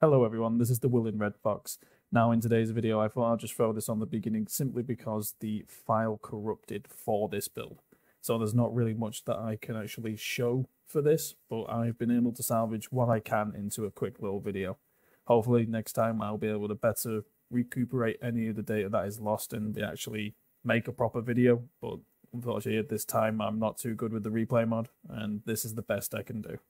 Hello everyone, this is the Willing Red Fox. Now in today's video I thought I'd just throw this on the beginning simply because the file corrupted for this build. So there's not really much that I can actually show for this, but I've been able to salvage what I can into a quick little video. Hopefully next time I'll be able to better recuperate any of the data that is lost and be actually make a proper video, but unfortunately at this time I'm not too good with the replay mod and this is the best I can do.